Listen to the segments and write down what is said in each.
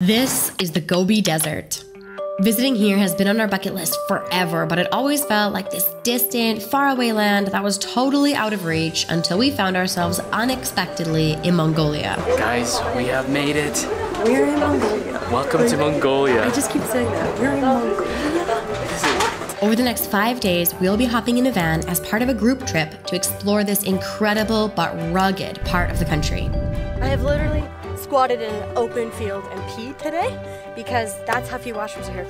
This is the Gobi Desert. Visiting here has been on our bucket list forever, but it always felt like this distant, faraway land that was totally out of reach until we found ourselves unexpectedly in Mongolia. Guys, we have made it. We're in Mongolia. Welcome to Mongolia. I just keep saying that. We're in Mongolia. Over the next five days, we'll be hopping in a van as part of a group trip to explore this incredible but rugged part of the country. I have literally squatted in an open field and peed today because that's how few washrooms are here.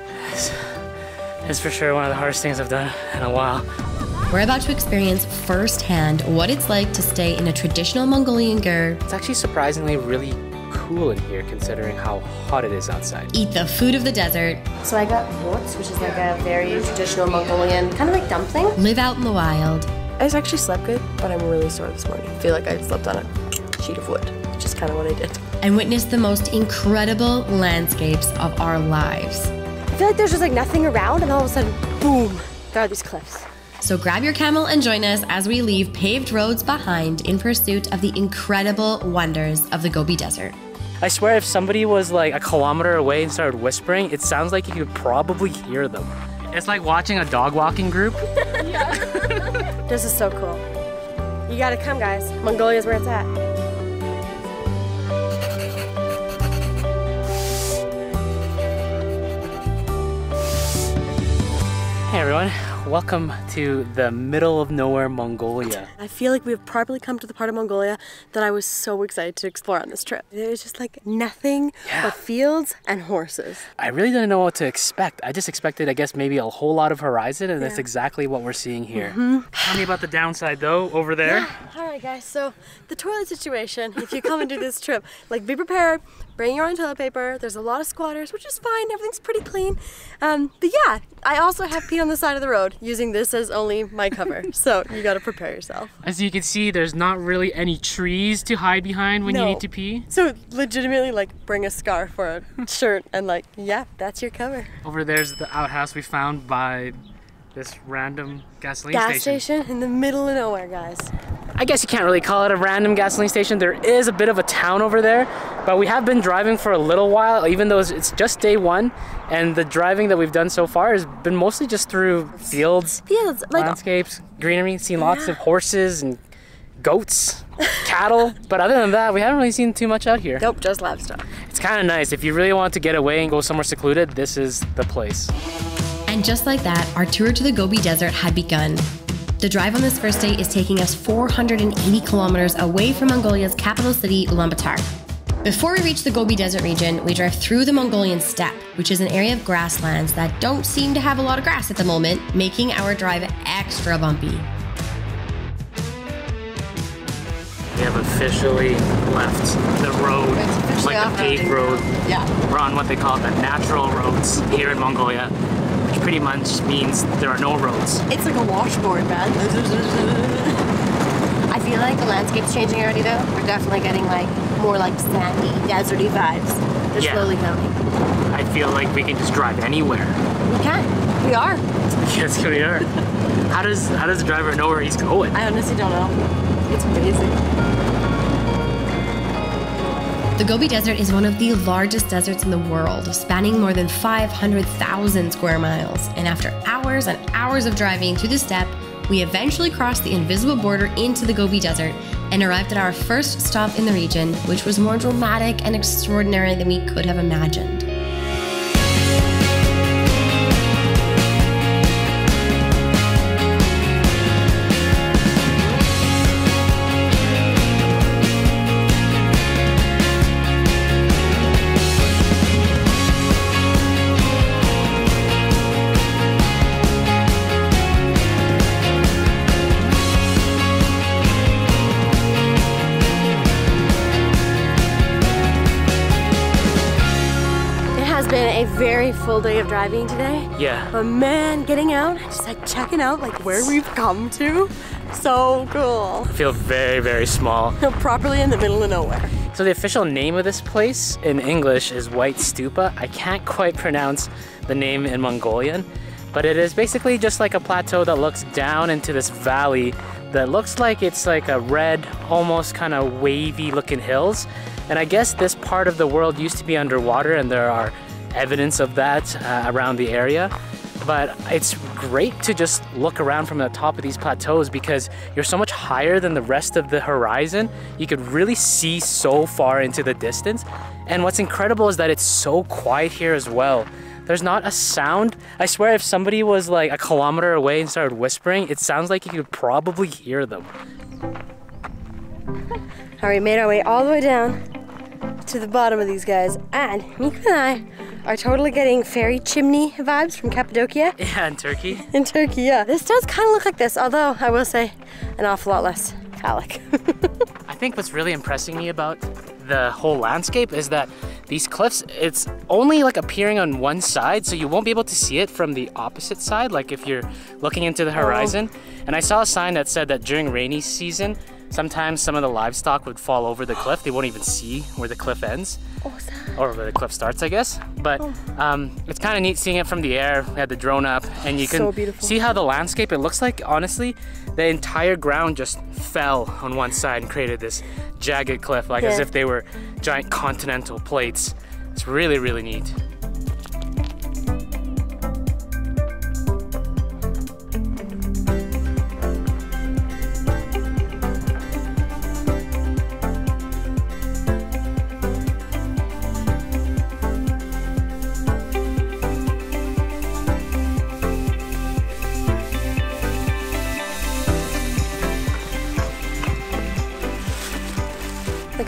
It's for sure one of the hardest things I've done in a while. We're about to experience firsthand what it's like to stay in a traditional Mongolian ger, It's actually surprisingly really cool in here considering how hot it is outside. eat the food of the desert, So I got buuz, which is like a very traditional Mongolian, kind of like dumpling. live out in the wild, I just actually slept good, but I'm really sore this morning. I feel like I slept on a sheet of wood, which is kind of what I did. and witness the most incredible landscapes of our lives. I feel like there's just like nothing around, and all of a sudden, boom, there are these cliffs. So grab your camel and join us as we leave paved roads behind in pursuit of the incredible wonders of the Gobi Desert. I swear if somebody was like a kilometer away and started whispering, it sounds like you could probably hear them. It's like watching a dog walking group. This is so cool. You gotta come, guys. Mongolia's where it's at. Hey everyone, welcome to the middle of nowhere Mongolia. I feel like we've probably come to the part of Mongolia that I was so excited to explore on this trip. There's just like nothing Yeah. but fields and horses. I really didn't know what to expect. I just expected, I guess, maybe a whole lot of horizon, and that's exactly what we're seeing here. Mm-hmm. Tell me about the downside though, over there. All right, guys. So the toilet situation. If you come and do this trip, like be prepared. Bring your own toilet paper. There's a lot of squatters, which is fine. Everything's pretty clean. Um, but yeah, I also have peed on the side of the road using this as only my cover. so you got to prepare yourself. As you can see, there's not really any trees to hide behind when you need to pee. So legitimately, like bring a scarf or a shirt, and like yeah, that's your cover. Over there's the outhouse we found by this random gasoline Gas station. station in the middle of nowhere, guys. I guess you can't really call it a random gasoline station. There is a bit of a town over there, but we have been driving for a little while, even though it's just day one. And the driving that we've done so far has been mostly just through fields, Fields, like landscapes, greenery, seen lots Yeah. of horses and goats, cattle. But other than that, we haven't really seen too much out here. nope, just livestock. It's kind of nice. If you really want to get away and go somewhere secluded, this is the place. And just like that, our tour to the Gobi Desert had begun. The drive on this first day is taking us 480 kilometers away from Mongolia's capital city, Ulaanbaatar. Before we reach the Gobi Desert region, we drive through the Mongolian steppe, which is an area of grasslands that don't seem to have a lot of grass at the moment, making our drive extra bumpy. We have officially left the road, It's like the paved road. Yeah. We're on what they call the natural roads here in Mongolia, which pretty much means there are no roads. It's like a washboard, man. I feel like the landscape's changing already, though. We're definitely getting like more like sandy, deserty vibes. They're Yeah. slowly coming. I feel like we can just drive anywhere. We can. We are. Yes, we are. How does how does the driver know where he's going? I honestly don't know. It's amazing. The Gobi Desert is one of the largest deserts in the world, spanning more than 500,000 square miles. And after hours and hours of driving through the steppe, we eventually crossed the invisible border into the Gobi Desert and arrived at our first stop in the region, which was more dramatic and extraordinary than we could have imagined. Full day of driving today. Yeah. But man, getting out, just like checking out like where we've come to. So cool. I feel very, very small. Properly in the middle of nowhere. So the official name of this place in English is White Stupa. I can't quite pronounce the name in Mongolian, but it is basically just like a plateau that looks down into this valley that looks like it's like a red, almost kind of wavy looking hills. And I guess this part of the world used to be underwater and there are evidence of that uh, around the area. But it's great to just look around from the top of these plateaus because you're so much higher than the rest of the horizon. You could really see so far into the distance. And what's incredible is that it's so quiet here as well. There's not a sound. I swear if somebody was like a kilometer away and started whispering, it sounds like you could probably hear them. All right, made our way all the way down to the bottom of these guys. And Mico and I are totally getting fairy chimney vibes from Cappadocia Yeah, in Turkey. in Turkey, yeah. This does kind of look like this, although I will say an awful lot less phallic. I think what's really impressing me about the whole landscape is that these cliffs, it's only like appearing on one side, so you won't be able to see it from the opposite side, like if you're looking into the oh. horizon. And I saw a sign that said that during rainy season, sometimes some of the livestock would fall over the cliff. They won't even see where the cliff ends. oh, or where the cliff starts, I guess. But um, it's kind of neat seeing it from the air. We had the drone up, and you can So see how the landscape. It looks like honestly, the entire ground just fell on one side and created this jagged cliff, like as if they were giant continental plates. It's really, really neat.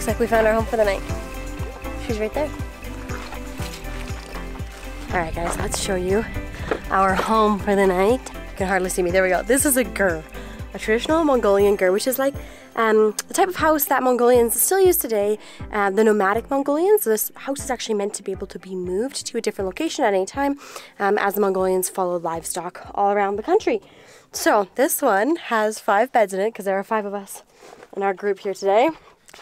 Looks like we found our home for the night. She's right there. All right, guys, let's show you our home for the night. You can hardly see me. There we go. This is a ger, a traditional Mongolian ger, which is like um, the type of house that Mongolians still use today, uh, the nomadic Mongolians. So this house is actually meant to be able to be moved to a different location at any time um, as the Mongolians followed livestock all around the country. So this one has five beds in it because there are five of us in our group here today.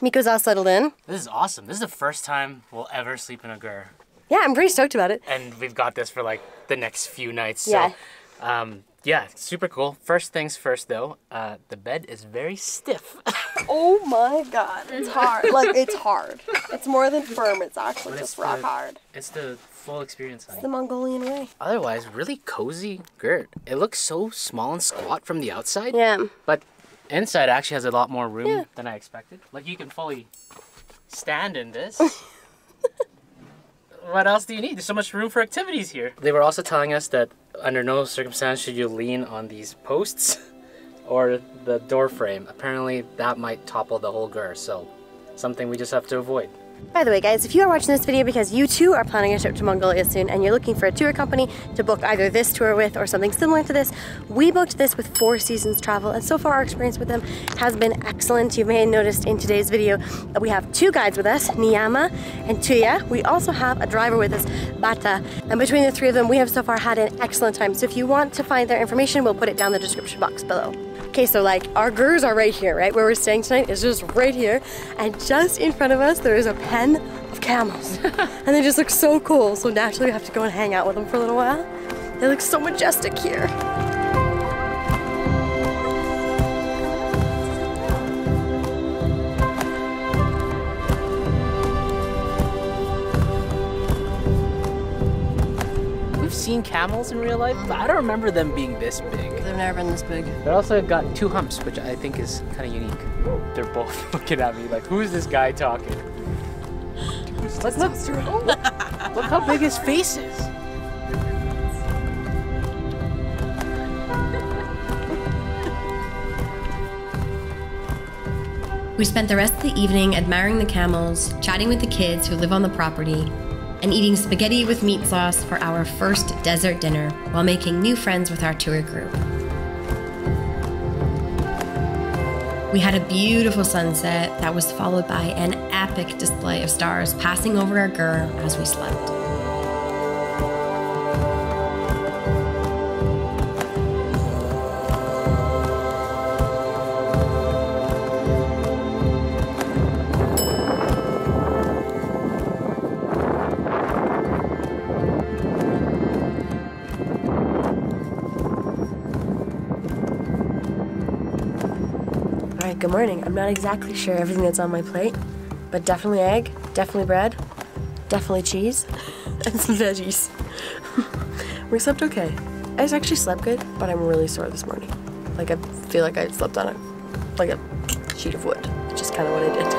Mico's all settled in. This is awesome. This is the first time we'll ever sleep in a ger, Yeah, I'm pretty stoked about it. and we've got this for like the next few nights. Yeah. Um, yeah, super cool. First things first, though, uh, the bed is very stiff. Oh my god, it's hard. like it's hard. It's more than firm. It's actually But just it's rock hard. It's the full experience. honey. The Mongolian way. Otherwise, really cozy girt. It looks so small and squat from the outside, Yeah. but inside actually has a lot more room Yeah. than I expected. Like you can fully stand in this. what else do you need? There's so much room for activities here. They were also telling us that under no circumstance should you lean on these posts or the door frame. Apparently, that might topple the whole ger, so something we just have to avoid. By the way, guys, if you are watching this video because you too are planning a trip to Mongolia soon and you're looking for a tour company to book either this tour with or something similar to this, we booked this with Four Seasons Travel, and so far our experience with them has been excellent. You may have noticed in today's video that we have two guides with us, Niyama and Tuya. We also have a driver with us, Bata, and between the three of them, we have so far had an excellent time. So if you want to find their information, we'll put it down in the description box below. Okay, so like our gers are right here, right? Where we're staying tonight is just right here. And just in front of us, there is a pen of camels. and they just look so cool. So naturally, we have to go and hang out with them for a little while. They look so majestic here. Seen camels in real life, but I don't remember them being this big. They've never been this big. They also got two humps, which I think is kind of unique. They're both looking at me like, who's this guy talking? Look, look, look how big his face is. We spent the rest of the evening admiring the camels, chatting with the kids who live on the property, and eating spaghetti with meat sauce for our first desert dinner while making new friends with our tour group. We had a beautiful sunset that was followed by an epic display of stars passing over our ger as we slept. Good morning. I'm not exactly sure everything that's on my plate, but definitely egg, definitely bread, definitely cheese, and some veggies. we slept okay. I actually slept good, but I'm really sore this morning. Like I feel like I slept on a like a sheet of wood, which is kind of what I did.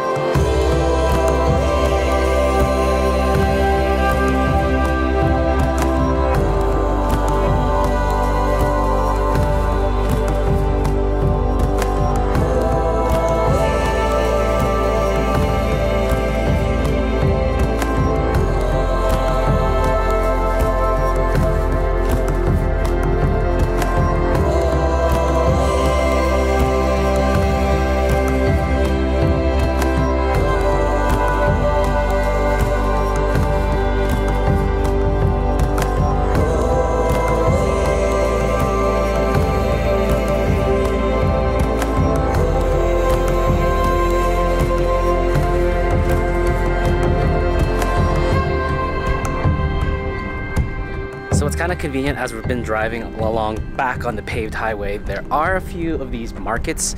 Convenient as we've been driving along back on the paved highway. There are a few of these markets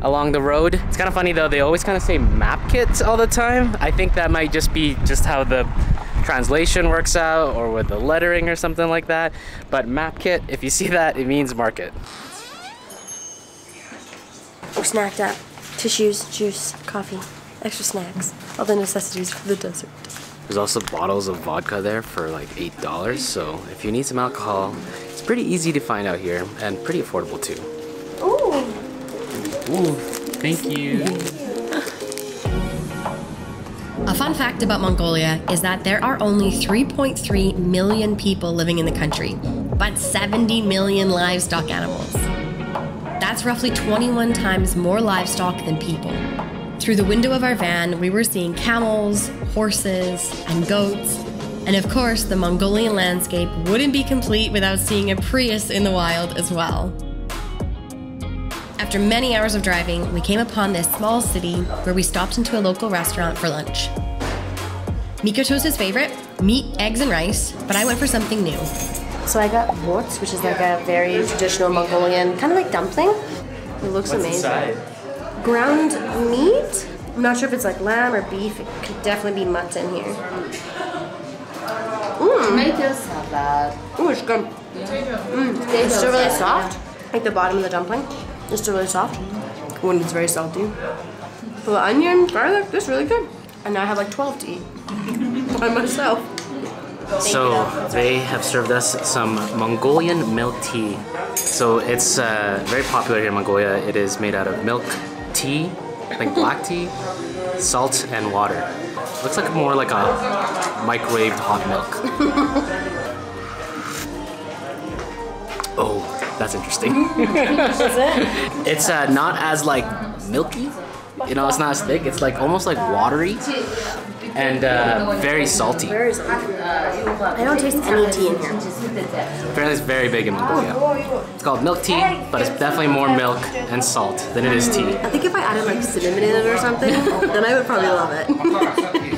along the road. It's kind of funny though, they always kind of say map kits all the time. I think that might just be just how the translation works out or with the lettering or something like that. But map kit, if you see that, it means market. We're snacked up. Tissues, juice, coffee, extra snacks, all the necessities for the desert. There's also bottles of vodka there for like $8. So if you need some alcohol, it's pretty easy to find out here and pretty affordable too. Ooh. Ooh, thank you. A fun fact about Mongolia is that there are only 3.3 million people living in the country, but 70 million livestock animals. That's roughly 21 times more livestock than people. Through the window of our van, we were seeing camels, horses, and goats. And of course, the Mongolian landscape wouldn't be complete without seeing a Prius in the wild as well. After many hours of driving, we came upon this small city where we stopped into a local restaurant for lunch. Mico chose his favorite meat, eggs, and rice, but I went for something new. So I got buuz, which is like a very traditional Mongolian, kind of like dumpling. It looks amazing. Ground meat? I'm not sure if it's like lamb or beef. It could definitely be mutton here. Tomato salad. Ooh, it's good. Mm. It's still really soft. Like the bottom of the dumpling. It's still really soft. When it's very salty. The onion, garlic, this is really good. And now I have like 12 to eat by myself. So they have served us some Mongolian milk tea. So it's uh, very popular here in Mongolia. It is made out of milk, tea, like black tea, salt, and water. Looks like more like a microwaved hot milk. oh, that's interesting. it's uh, not as like milky. You know, it's not as thick. It's like almost like watery and uh, very salty. I don't taste any tea in here. Apparently, it's very big in Mongolia. It's called milk tea, but it's definitely more milk and salt than it is tea. I think if I added like cinnamon in it or something, then I would probably love it.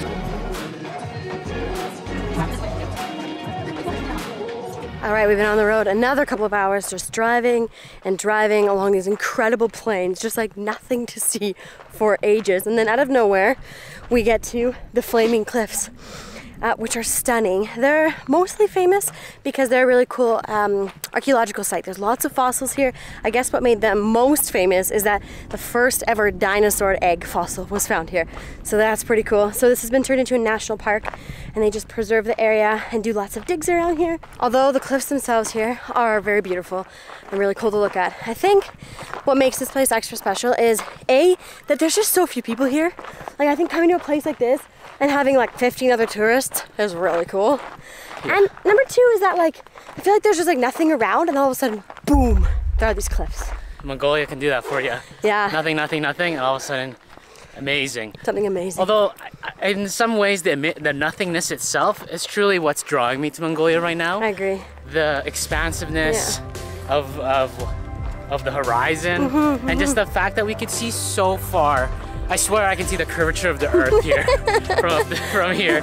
All right, we've been on the road another couple of hours just driving and driving along these incredible plains, just like nothing to see for ages. And then out of nowhere, we get to the Flaming Cliffs. Uh, which are stunning. They're mostly famous because they're a really cool um, archaeological site. There's lots of fossils here. I guess what made them most famous is that the first ever dinosaur egg fossil was found here. So that's pretty cool. So this has been turned into a national park and they just preserve the area and do lots of digs around here. Although the cliffs themselves here are very beautiful and really cool to look at. I think what makes this place extra special is A, that there's just so few people here. Like I think coming to a place like this and having like 15 other tourists is really cool. And number two is that like I feel like there's just like nothing around and all of a sudden boom, there are these cliffs. Mongolia can do that for you. Yeah. Nothing, nothing, nothing, and all of a sudden, amazing. Something amazing. Although, in some ways, the, the nothingness itself is truly what's drawing me to Mongolia right now. I agree. the expansiveness of, of of the horizon Mm-hmm, and just the fact that we could see so far. I swear I can see the curvature of the earth here from from here.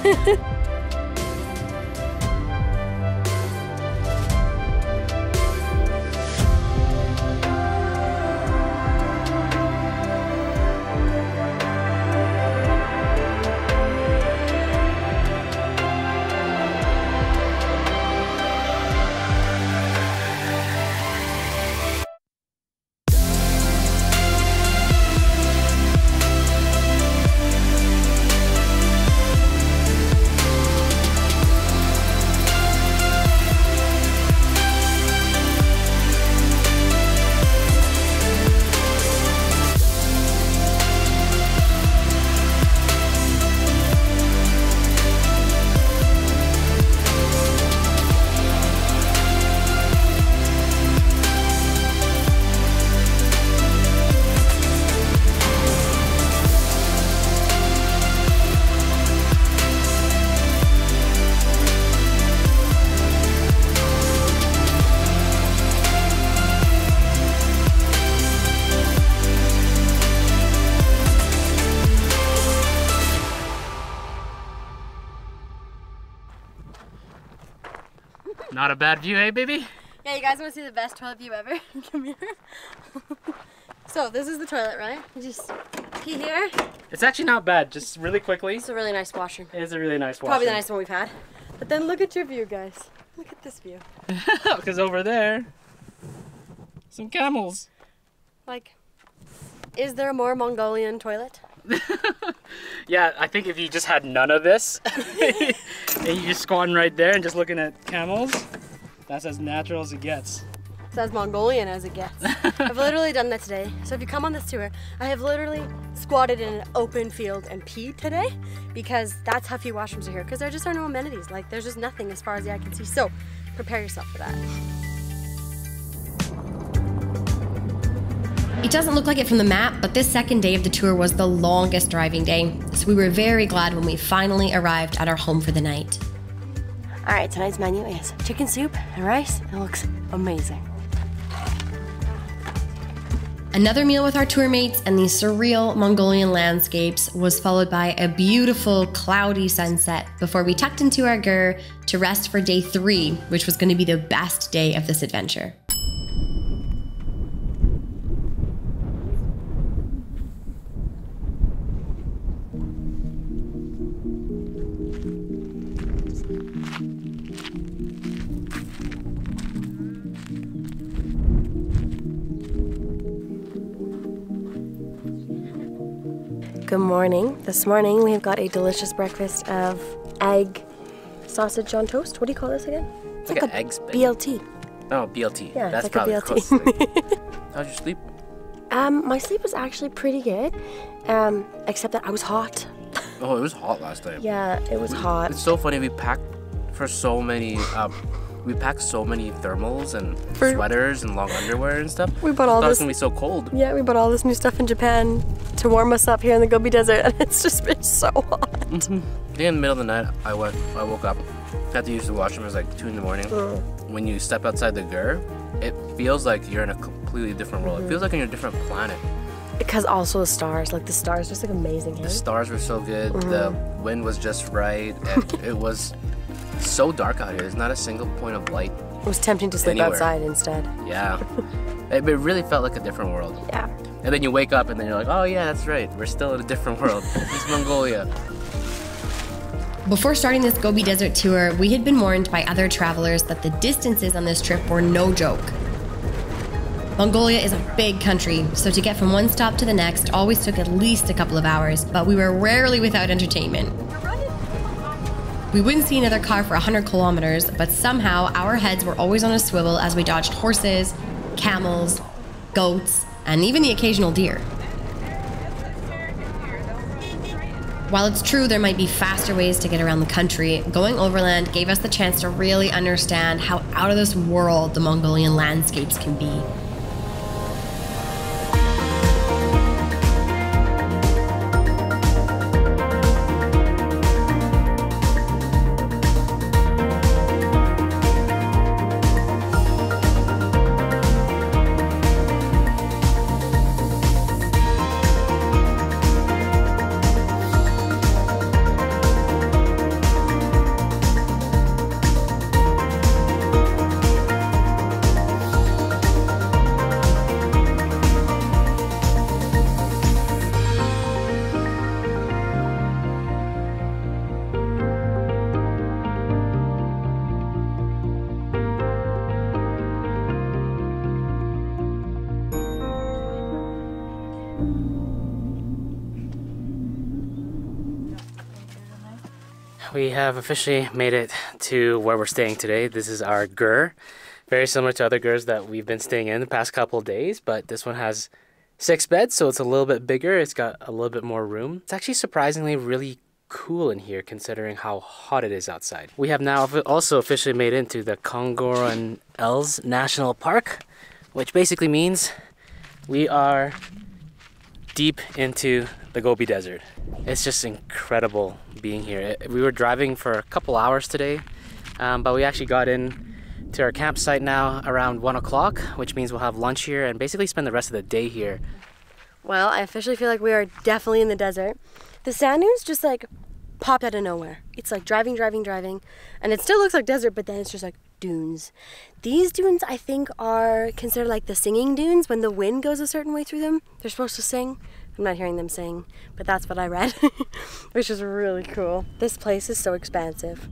Not a bad view, eh, baby? Yeah, you guys want to see the best toilet view ever? Come here. so this is the toilet, right? You just pee here. It's actually not bad. Just really quickly, It's a really nice washroom. it is a really nice washroom. Probably the nicest one we've had. But then look at your view, guys. Look at this view. Because over there, some camels. Like, is there a more Mongolian toilet? Yeah, I think if you just had none of this, and you just squatting right there and just looking at camels, that's as natural as it gets. It's as Mongolian as it gets. I've literally done that today. So if you come on this tour, I have literally squatted in an open field and peed today because that's how few washrooms are here. Because there just are no amenities. Like there's just nothing as far as the eye can see. So prepare yourself for that. It doesn't look like it from the map, but this second day of the tour was the longest driving day, so we were very glad when we finally arrived at our home for the night. All right, tonight's menu is chicken soup and rice. It looks amazing. Another meal with our tour mates and these surreal Mongolian landscapes was followed by a beautiful cloudy sunset before we tucked into our ger to rest for day three, which was going to be the best day of this adventure. This morning we have got a delicious breakfast of egg sausage on toast. What do you call this again? It's like an egg spin. BLT. Oh, BLT. Yeah, That's it's like a probably BLT. close. How'd you sleep? Um, my sleep was actually pretty good, um, except that I was hot. Oh, it was hot last night. Yeah, it was hot. It's so funny. We packed for so many. Um, we packed so many thermals and For- sweaters and long underwear and stuff. We bought all Thought it was this. gonna be so cold. Yeah, we bought all this new stuff in Japan to warm us up here in the Gobi Desert, and it's just been so hot. I think in the middle of the night, I went. I woke up. Had to use the washroom. It was like two in the morning. Mm. When you step outside the ger, it feels like you're in a completely different world. Mm-hmm. It feels like you're in a different planet. Because also the stars, like the stars, just like amazing. Here. The stars were so good. Mm-hmm. The wind was just right, and it was so dark out here. There's not a single point of light. It was tempting to sleep Anywhere. outside instead. Yeah, it, it really felt like a different world. Yeah. And then you wake up and then you're like, oh yeah, that's right. We're still in a different world. It's Mongolia. Before starting this Gobi Desert tour, we had been warned by other travelers that the distances on this trip were no joke. Mongolia is a big country, so to get from one stop to the next always took at least a couple of hours, but we were rarely without entertainment. We wouldn't see another car for 100 kilometers, but somehow our heads were always on a swivel as we dodged horses, camels, goats, and even the occasional deer. While it's true there might be faster ways to get around the country, going overland gave us the chance to really understand how out of this world the Mongolian landscapes can be. We have officially made it to where we're staying today. This is our ger. Very similar to other gers that we've been staying in the past couple days, but this one has six beds, so it's a little bit bigger. It's got a little bit more room. It's actually surprisingly really cool in here considering how hot it is outside. We have now also officially made into the Khongoryn Els National Park, which basically means we are deep into the Gobi Desert. It's just incredible being here. We were driving for a couple hours today, um, but we actually got in to our campsite now around one o'clock, which means we'll have lunch here and basically spend the rest of the day here. Well, I officially feel like we are definitely in the desert. The sand dunes just like popped out of nowhere. It's like driving, driving, driving, and it still looks like desert, but then it's just like dunes. These dunes, I think, are considered like the singing dunes when the wind goes a certain way through them. They're supposed to sing. I'm not hearing them sing, but that's what I read, which is really cool. This place is so expansive.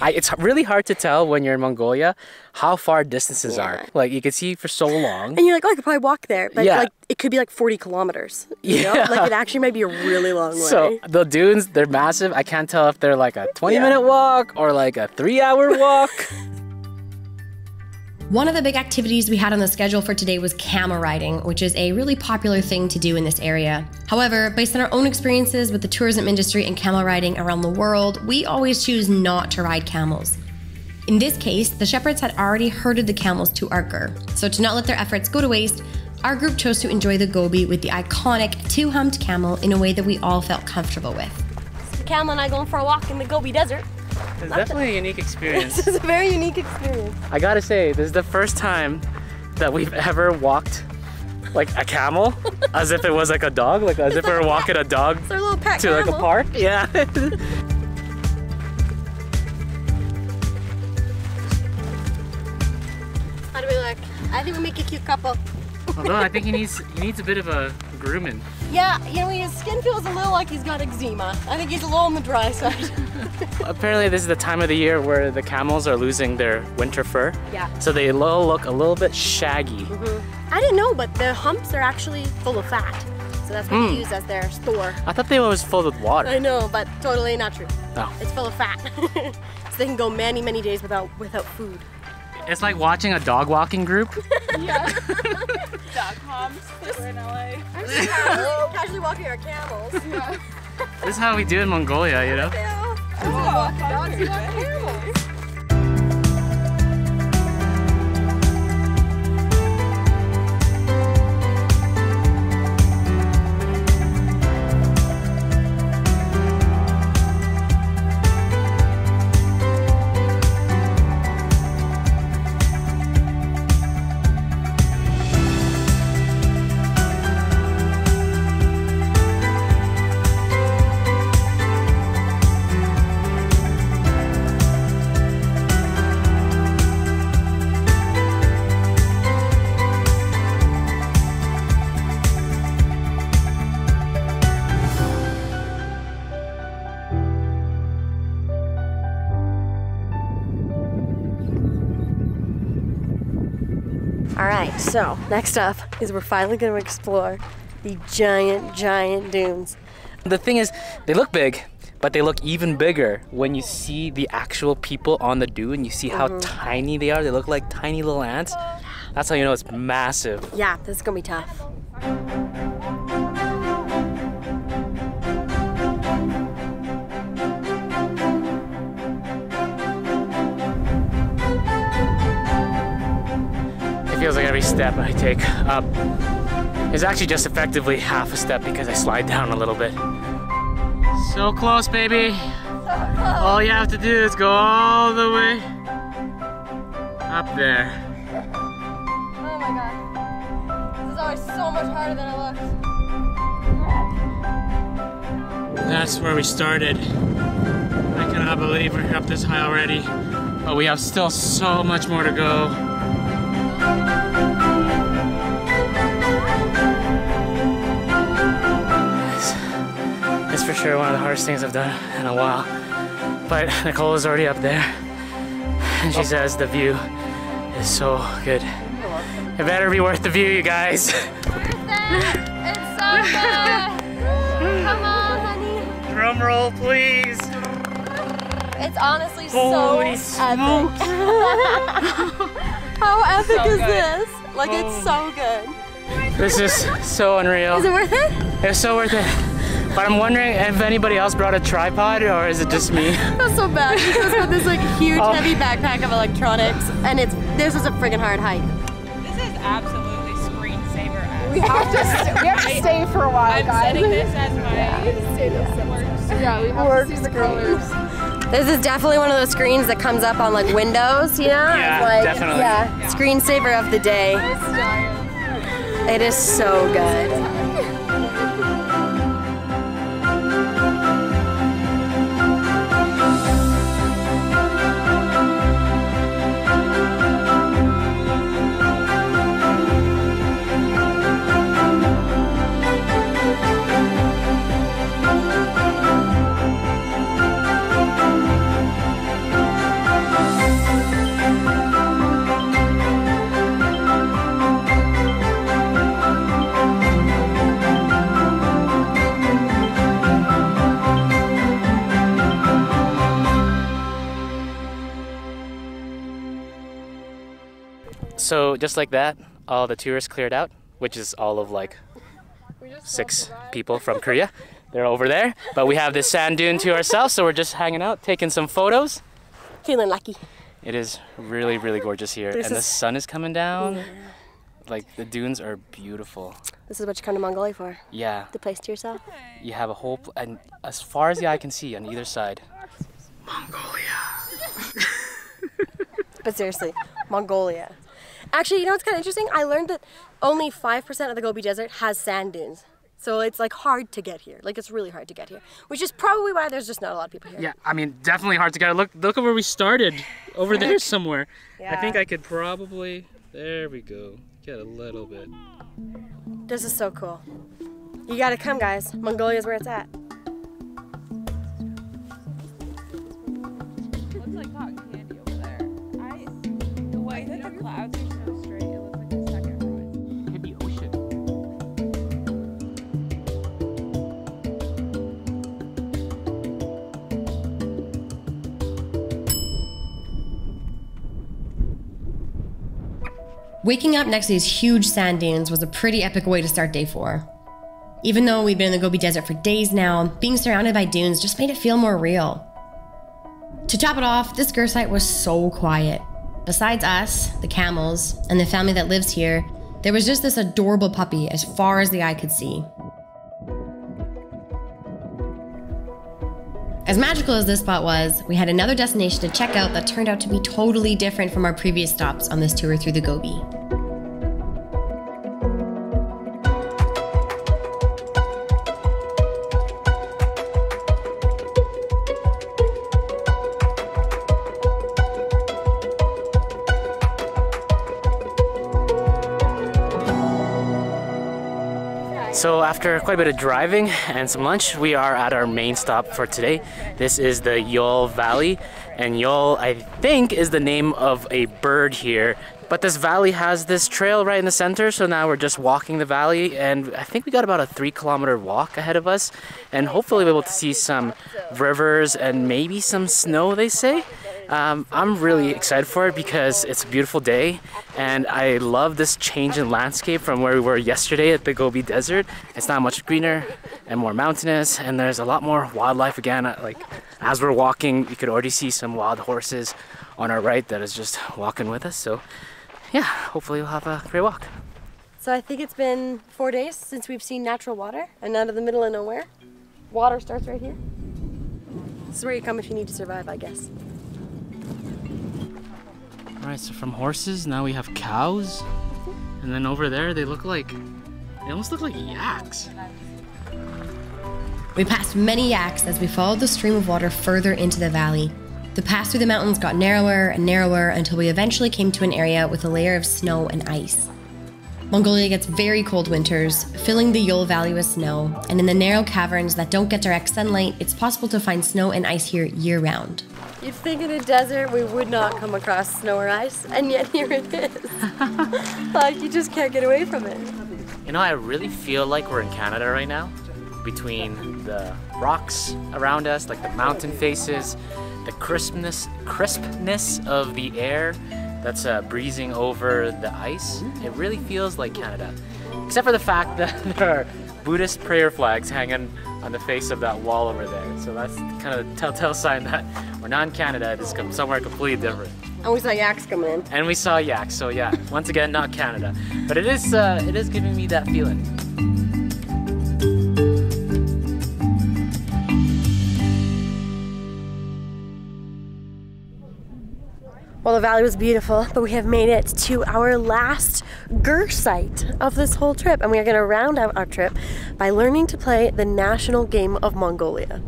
I, it's really hard to tell when you're in Mongolia how far distances Yeah. are. Like you can see for so long. And you're like, oh, I could probably walk there, but Yeah. like it could be like 40 kilometers. You know, Yeah. like it actually might be a really long way. So the dunes, they're massive. I can't tell if they're like a 20 Yeah. minute walk or like a three hour walk. One of the big activities we had on the schedule for today was camel riding, which is a really popular thing to do in this area. However, based on our own experiences with the tourism industry and camel riding around the world, we always choose not to ride camels. In this case, the shepherds had already herded the camels to our ger, so to not let their efforts go to waste, our group chose to enjoy the Gobi with the iconic two humped camel in a way that we all felt comfortable with. the camel and I going for a walk in the Gobi Desert. It's definitely a unique experience. This is a very unique experience. I gotta say, this is the first time that we've ever walked like a camel as if it was like a dog, like as if we were walking a dog It's our little pet to like a park. Yeah. How do we look? I think we make a cute couple. Although I think he needs he needs a bit of a grooming. Yeah, you know, his skin feels a little like he's got eczema. I think he's a little on the dry side. Apparently, this is the time of the year where the camels are losing their winter fur. Yeah. So they lo- look a little bit shaggy. Mhm. I didn't know, but the humps are actually full of fat. So that's what Mm. they use as their store. I thought they were always filled with water. I know, but totally not true. No. It's full of fat. so they can go many, many days without without food. It's like watching a dog walking group. dog moms that were in LA. Casually walking our camels. this is how we do in Mongolia, you know? Oh, dogs love camels. So next up is we're finally going to explore the giant, giant dunes. The thing is, they look big, but they look even bigger when you see the actual people on the dune. And you see how mm-hmm. tiny they are. They look like tiny little ants. That's how you know it's massive. Yeah, this is going to be tough. It feels like every step I take up is actually just effectively half a step because I slide down a little bit. So close, baby. All you have to do is go all the way up there. Oh my god. This is always so much harder than it looks. That's where we started. I cannot believe we're up this high already, but we have still so much more to go. Sure one of the hardest things I've done in a while. But Nicole is already up there, and she says the view is so good. It better be worth the view, you guys. It's so good. Come on, honey. Drum roll, please. It's honestly Holy so epic. How epic is this? Like it's so good. This is so unreal. Is it worth it? It's so worth it. But I'm wondering if anybody else brought a tripod or is it just me? That's so bad. He's just got this like huge, Oh. heavy backpack of electronics, and it's this is a friggin' hard hike. This is absolutely screensaver as We have to, st- we have to stay for a while, I'm guys. setting this as my work Yeah, we have to see the colors. This is definitely one of those screens that comes up on like Windows, you know? Yeah, like, definitely. Yeah, screensaver of the day. It is so good. So just like that, all the tourists cleared out, which is all of like six people from Korea. They're over there, but we have this sand dune to ourselves, so we're just hanging out, taking some photos. Feeling lucky. It is really, really gorgeous here, This and the sun is coming down. Like the dunes are beautiful. This is what you come to Mongolia for. Yeah, The place to yourself. you have a whole, pl- and as far as the eye can see on either side, Mongolia. But seriously, Mongolia. Actually, you know what's kind of interesting? I learned that only 5% of the Gobi Desert has sand dunes. So it's like hard to get here. Like it's really hard to get here, which is probably why there's just not a lot of people here. Yeah, I mean, definitely hard to get. Look, look at where we started, over there somewhere. Yeah. I think I could probably. There we go. Get a little bit. This is so cool. You gotta come, guys. Mongolia's where it's at. looks like cotton candy over there. I, the way the clouds Waking up next to these huge sand dunes was a pretty epic way to start day four. Even though we'd been in the Gobi Desert for days now, being surrounded by dunes just made it feel more real. To top it off, this ger site was so quiet. Besides us, the camels, and the family that lives here, there was just this adorable puppy as far as the eye could see. As magical as this spot was, we had another destination to check out that turned out to be totally different from our previous stops on this tour through the Gobi. So after quite a bit of driving and some lunch, we are at our main stop for today. This is the Yol Valley, and Yol, I think, is the name of a bird here. But this valley has this trail right in the center, so now we're just walking the valley, and I think we got about a three kilometer walk ahead of us, and hopefully we'll be able to see some rivers and maybe some snow, they say. Um, I'm really excited for it because it's a beautiful day and I love this change in landscape from where we were yesterday at the Gobi Desert. It's not much greener and more mountainous and there's a lot more wildlife again. Like as we're walking, you could already see some wild horses on our right that is just walking with us. So yeah, hopefully we'll have a great walk. So I think it's been four days since we've seen natural water and out of the middle of nowhere. Water starts right here. This is where you come if you need to survive, I guess. All right, so from horses, now we have cows. And then over there, they look like, they almost look like yaks. We passed many yaks as we followed the stream of water further into the valley. The pass through the mountains got narrower and narrower until we eventually came to an area with a layer of snow and ice. Mongolia gets very cold winters, filling the Yol Valley with snow, and in the narrow caverns that don't get direct sunlight, it's possible to find snow and ice here year round. You'd think in a desert we would not come across snow or ice, and yet here it is. like you just can't get away from it. You know, I really feel like we're in Canada right now. Between the rocks around us, like the mountain faces, the crispness crispness of the air that's uh, breezing over the ice, it really feels like Canada. Except for the fact that there are Buddhist prayer flags hanging on the face of that wall over there. So that's kind of a telltale sign that we're not in Canada, it's somewhere completely different. And we saw yaks coming in. And we saw yaks, so yeah, once again, not Canada. But it is, uh, it is giving me that feeling. Well, the valley was beautiful, but we have made it to our last ger site of this whole trip, and we are going to round out our trip by learning to play the national game of Mongolia.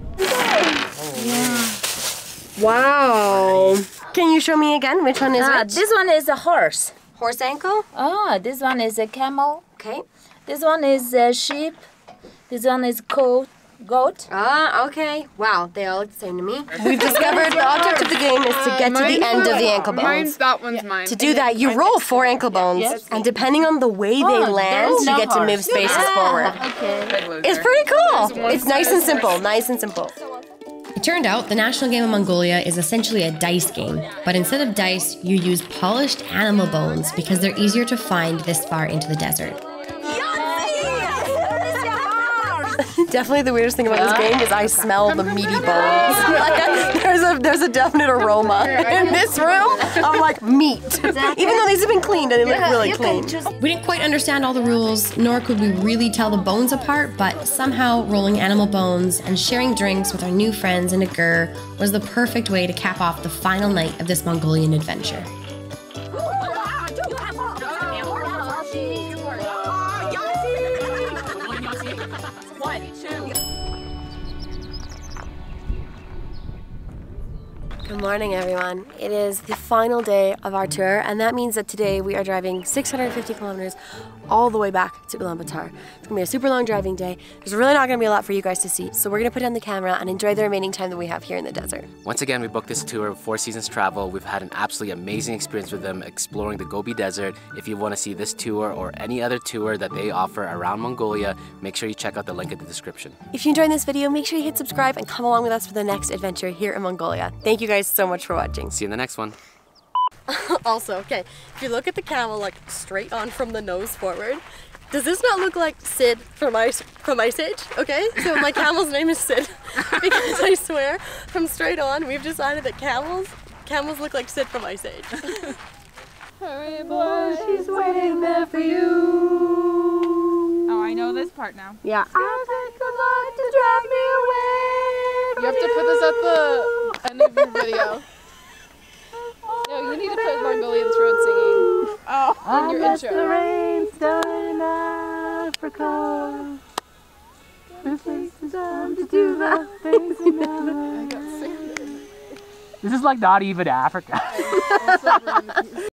Wow! Can you show me again which one is Ah, which? this one is a horse. Horse ankle. Ah, this one is a camel. Okay. This one is a sheep. This one is goat. Goat. Ah, okay. Wow, they all look the same to me. We've discovered the object of the game is to get to the end of the ankle Mine's bones. that one's mine. To do that, you roll four ankle bones, and depending on the way they Oh, land, there's you no get to move horse. spaces forward. Okay. It's pretty cool. It's nice and simple. Nice and simple. It turned out the national game of Mongolia is essentially a dice game, but instead of dice, you use polished animal bones because they're easier to find this far into the desert. Definitely the weirdest thing about this game is I smell the meaty bones. Like, there's a there's a definite aroma in this room. I'm like meat, even though these have been cleaned and they look really clean. We didn't quite understand all the rules, nor could we really tell the bones apart, but somehow rolling animal bones and sharing drinks with our new friends in a ger was the perfect way to cap off the final night of this Mongolian adventure. Good morning, everyone. It is the final day of our tour, and that means that today we are driving 650 kilometers all the way back to Ulaanbaatar. It's gonna be a super long driving day. There's really not gonna be a lot for you guys to see, so we're gonna put down the camera and enjoy the remaining time that we have here in the desert. Once again, we booked this tour, of Four Seasons Travel. We've had an absolutely amazing experience with them exploring the Gobi Desert. If you want to see this tour or any other tour that they offer around Mongolia, make sure you check out the link in the description. If you enjoyed this video, make sure you hit subscribe and come along with us for the next adventure here in Mongolia. Thank you guys so much for watching. See you in the next one. Also, okay, if you look at the camel like straight on from the nose forward, does this not look like Sid from Ice from Ice Age? Okay, so my camel's name is Sid because I swear, from straight on, we've decided that camels camels look like Sid from Ice Age. Hurry, boy, she's waiting there for you. Oh, I know this part now. Yeah. I've had good luck to drive me away. You have to put this at the end of your video. No, you need to put Mongolian throat singing. Oh. In your intro. the rains down in Africa. This is like not even Africa.